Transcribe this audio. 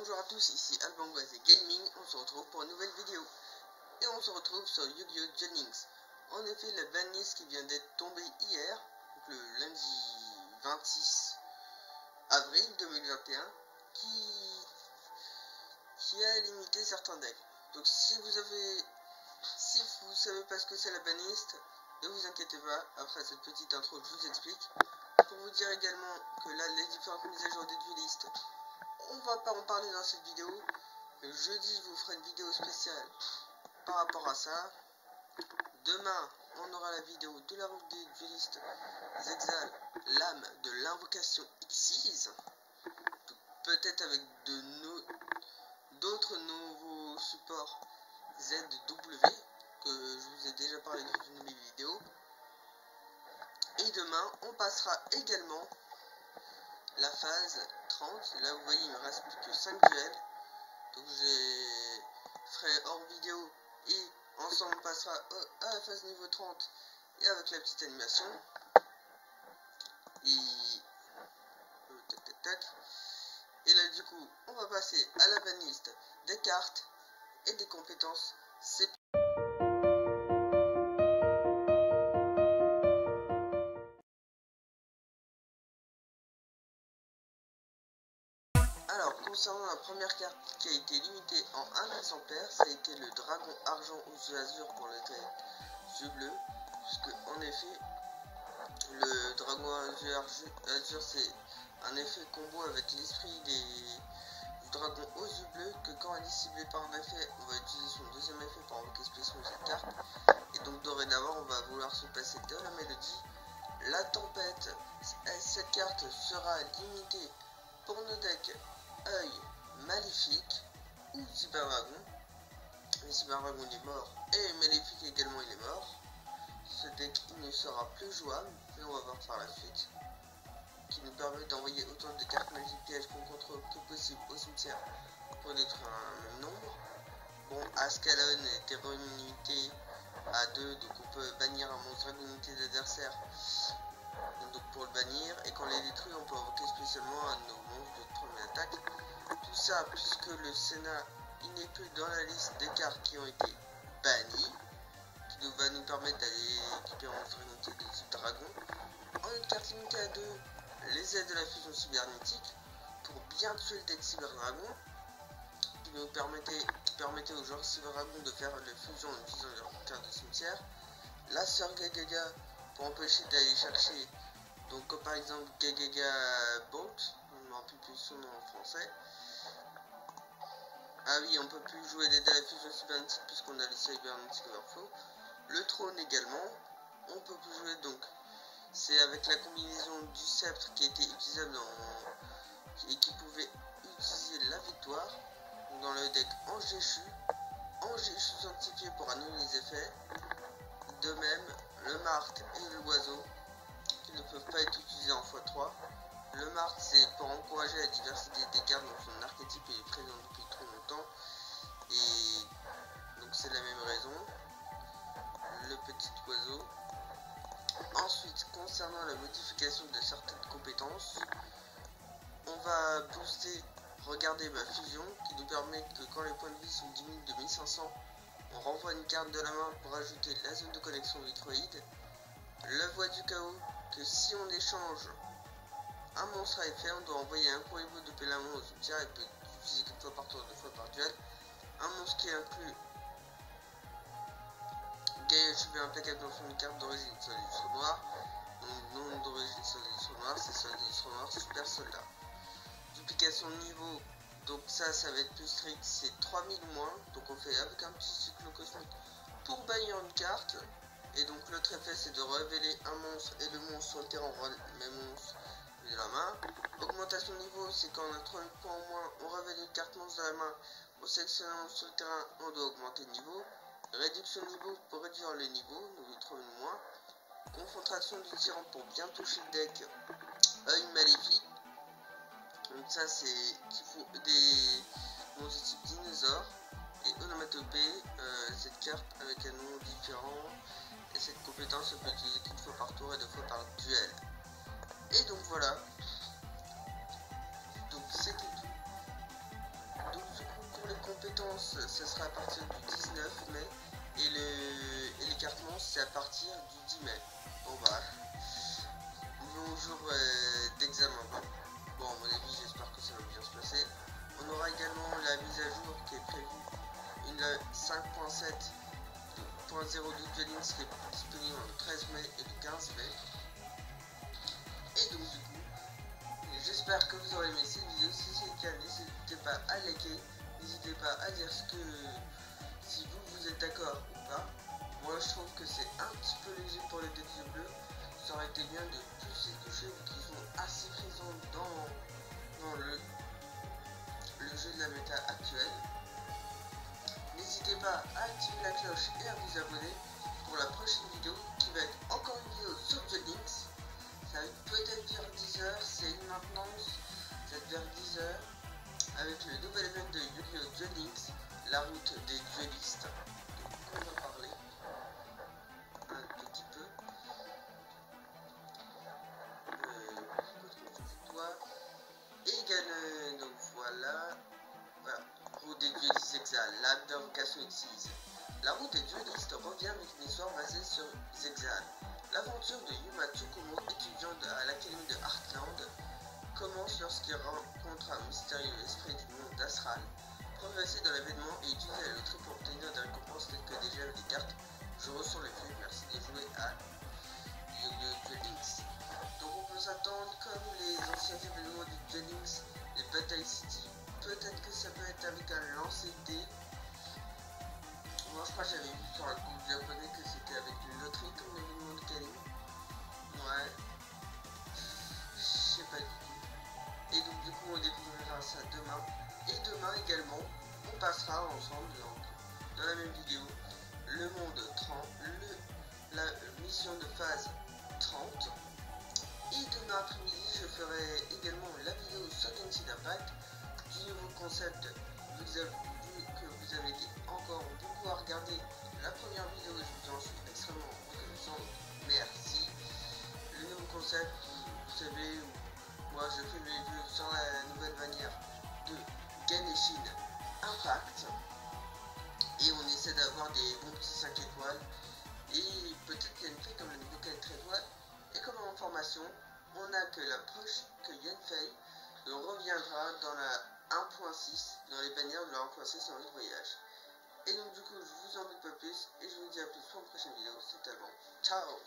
Bonjour à tous, ici Alban Gaming, on se retrouve pour une nouvelle vidéo. Et on se retrouve sur Yu-Gi-Oh! Jennings. En effet, la banlist qui vient d'être tombée hier, donc le lundi 26 avril 2021, qui, qui a limité certains decks. Donc si vous avez... Si vous savez pas ce que c'est la banlist, ne vous inquiétez pas, après cette petite intro, je vous explique. Pour vous dire également que là, les différentes mises à jour des duelistes pas en parler dans cette vidéo. jeudi, je vous ferai une vidéo spéciale par rapport à ça. Demain, on aura la vidéo de la route des duelistes Zexal, l'âme de l'invocation X6. Peut-être avec de d'autres nouveaux supports ZW que je vous ai déjà parlé dans une de mes vidéos. Et demain, on passera également la phase 30. Là, vous voyez, il me reste plus que 5 duels. Donc, je ferai hors vidéo et ensemble on passera à la phase niveau 30 et avec la petite animation. Et, tac, et là, du coup, on va passer à la banliste des cartes et des compétences. C'est Alors, concernant la première carte qui a été limitée en un exemplaire, ça a été le dragon argent aux yeux azur pour le yeux bleu. Puisque, en effet, le dragon azur c'est un effet combo avec l'esprit des dragons aux yeux bleus. Que quand elle est ciblée par un effet, on va utiliser son deuxième effet pour invoquer spécialement cette carte. Et donc, dorénavant, on va vouloir se passer de la mélodie. La tempête, cette carte sera limitée pour nos decks œil maléfique ou. Le Cyber Dragon est mort et maléfique également il est mort. Ce deck il ne sera plus jouable, mais on va voir par la suite. Qui nous permet d'envoyer autant de cartes magiques pièges qu'on contrôle que possible au cimetière pour détruire un même nombre. Bon, Ascalon était relimité à 2, donc on peut bannir un monstre à l'unité d'adversaire donc pour le bannir. Et quand les détruit on peut invoquer spécialement un de nos monstres de première attaque tout ça puisque le Sénat il n'est plus dans la liste des cartes qui ont été bannies qui va nous permettre d'aller récupérer un monstre de type dragon en une carte limitée à deux les aides de la fusion cybernétique pour bien tuer le deck cyber dragon qui nous permettait, qui permettait aux joueurs cyber dragon de faire la fusion en utilisant leur carte de cimetière. La sœur Gagaga pour empêcher d'aller chercher donc comme par exemple Gagaga Bolt, on ne me rappelle plus son nom en français. Ah oui, on peut plus jouer des la fusion cybernétique puisqu'on a les cybernetic overflow. Le trône également, on peut plus jouer donc. C'est avec la combinaison du sceptre qui était utilisable dans, et qui pouvait utiliser la victoire dans le deck Angéchu. Angéchu sanctifié pour annuler les effets. De même, le marque et l'oiseau ne peuvent pas être utilisés en x3. Le Mart, c'est pour encourager la diversité des cartes, donc son archétype est présent depuis trop longtemps. Et donc c'est la même raison. Le petit oiseau. Ensuite, concernant la modification de certaines compétences, on va booster, regardez ma fusion, qui nous permet que quand les points de vie sont diminués de 1500, on renvoie une carte de la main pour ajouter la zone de connexion vitroïde. La voie du chaos, que si on échange un monstre à effet, on doit envoyer un courrier de Pélamon au cimetière et peut utiliser quatre fois par tour, deux fois par duel. Un monstre qui inclut Gaïa super implacable dans son carte d'origine solide sur noir. Donc nom d'origine solide sur noir, c'est solide sur noir, super soldat. Duplication de niveau, donc ça, ça va être plus strict, c'est 3000 moins. Donc on fait avec un petit cycle cosmique pour bannir une carte. Et donc l'autre effet c'est de révéler un monstre et le monstre sur le terrain on le monstre de la main. Augmentation de niveau c'est quand on a 3 points au moins, on révèle une carte monstre de la main, on sélectionne un monstre sur le terrain, on doit augmenter de niveau. Réduction de niveau pour réduire le niveau, nous lui trouvons moins. Confrontation du tyran pour bien toucher le deck. Œil maléfique. Donc ça c'est qu'il faut des monstres type dinosaure. Et onomatopée, euh, cette carte avec un nom différent cette compétence peut être utilisée qu'une fois par tour et deux fois par duel. Et donc voilà. Donc c'était tout. vacances, ce sera à partir du 19 mai. Et, le, et l'écartement, c'est à partir du 10 mai. Bon bah, nouveau jour euh, d'examen. Bon, à mon avis, j'espère que ça va bien se passer. On aura également la mise à jour qui est prévue, une 5.7 de Duelings qui est disponible le 13 mai et le 15 mai. Et donc du coup, j'espère que vous aurez aimé cette vidéo. Si c'est le cas, n'hésitez pas à liker, n'hésitez pas à dire ce que si vous vous êtes d'accord ou pas. Moi je trouve que c'est un petit peu léger pour les decks bleus. Ça aurait été bien de plus les toucher vu qu'ils sont assez présents dans, dans le, le jeu de la méta actuelle. N'hésitez pas à activer la cloche et à vous abonner pour la prochaine vidéo qui va être encore une vidéo sur The. Ça va être peut-être vers 10h, c'est une maintenance, ça va être vers 10h avec le nouvel event de Yu-Gi-Oh! The la route des duelistes. Donc on va parler D'invocation utilise. La route des duelistes revient avec une histoire basée sur Zexal. L'aventure de Yuma Tsukumo, étudiant à l'académie de Heartland, commence lorsqu'il rencontre un mystérieux esprit du monde d'Astral. Progresser dans l'événement et utiliser la loterie pour obtenir des récompenses telles que des et des cartes. Je ressens le flux, merci de jouer à! Duelings. Donc on peut s'attendre comme les anciens événements du Duelings, les Battle City, peut-être que ça peut être avec un lancer dés. Je crois que j'avais vu sur un groupe japonais que c'était avec une loterie comme l'événement de Kalim. Ouais. Je sais pas du tout. Et donc du coup on découvrira ça demain. Et demain également, on passera ensemble donc, dans la même vidéo le monde 30, le, la mission de phase 30. Et demain après-midi, je ferai également la vidéo sur Genshin Impact du nouveau concept, vous vous avez été encore beaucoup à regarder la première vidéo, je vous en suis extrêmement reconnaissant, merci. Le nouveau concept, vous savez, moi je fais mes vidéos sur la nouvelle manière de Genshin Impact. Et on essaie d'avoir des bons petits 5 étoiles. Et peut-être qu'il y a une fée comme le nouveau 4 étoiles. Et comme information, on a que la proche que Yenfei reviendra dans la 1.6 dans les bannières de la 1.6 en de voyage. Et donc du coup je vous en dis pas plus et je vous dis à plus pour une prochaine vidéo. C'était avant. Ciao